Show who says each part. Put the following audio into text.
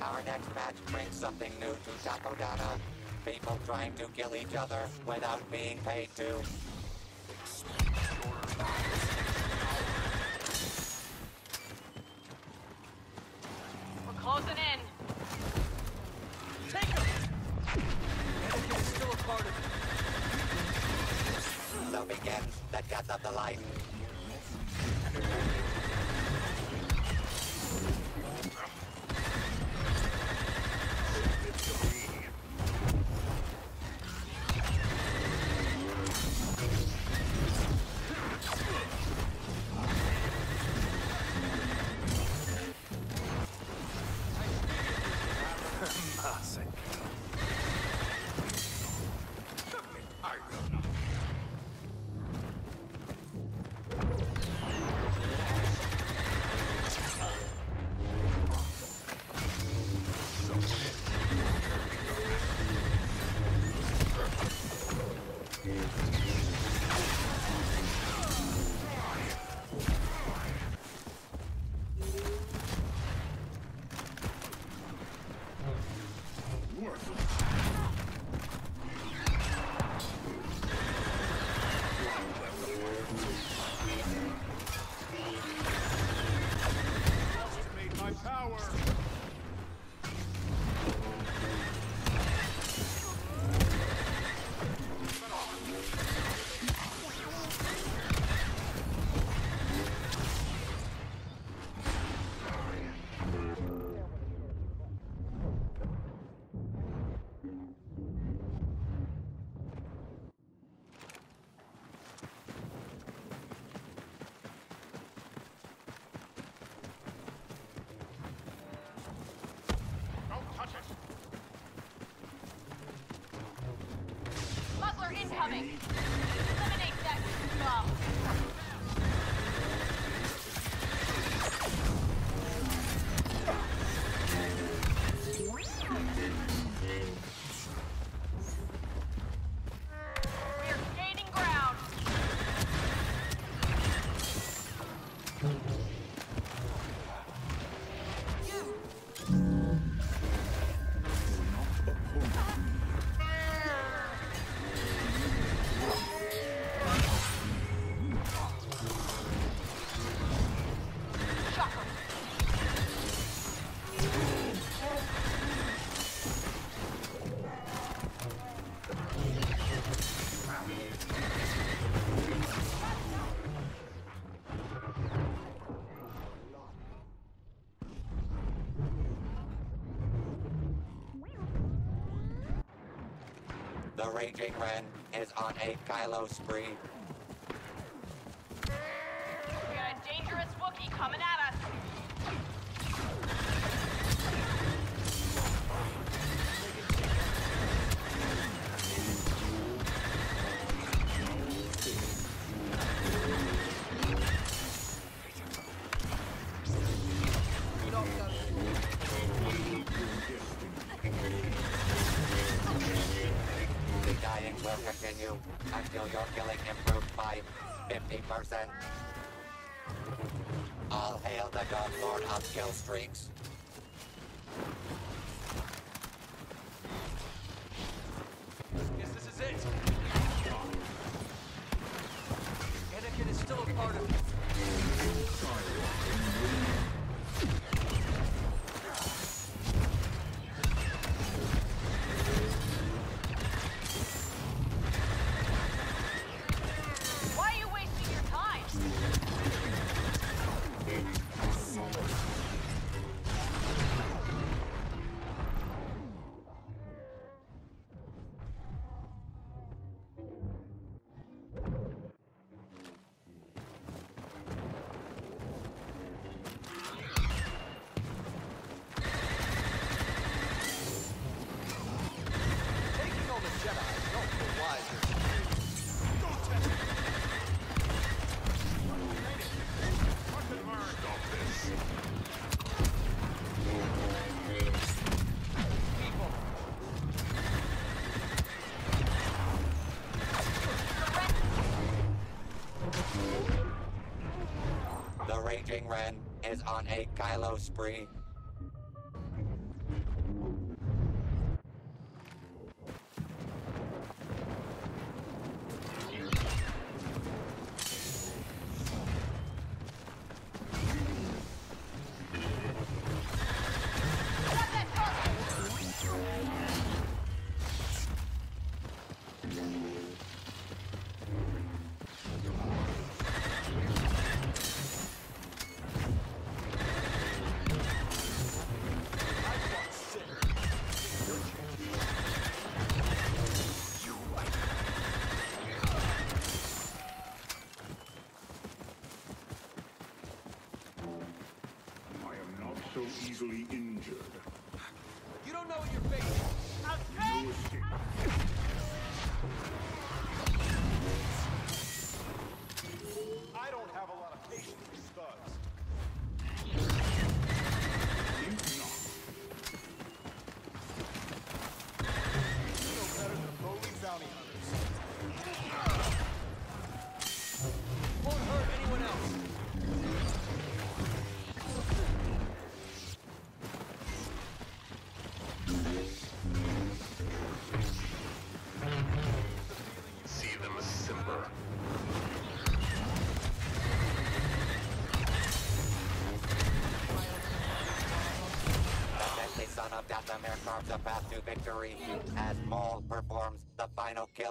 Speaker 1: Our next match brings something new to Takodana. People trying to kill each other without being paid to.
Speaker 2: We're closing in.
Speaker 3: Take him! Anakin is still a part of it.
Speaker 1: So begins the death of the light.
Speaker 2: Muzzler incoming. Eliminate that scum.
Speaker 1: The Raging Ren is on a Kylo spree.
Speaker 2: We got a dangerous Wookiee coming at us.
Speaker 1: The will continue until your killing improved by 50%. All hail the God Lord of kill streaks.
Speaker 3: Guess this is it. Anakin is still a part of.
Speaker 1: Raging Ren is on a Kylo spree.
Speaker 4: them aircraft
Speaker 1: the path to victory as Maul performs the final kill.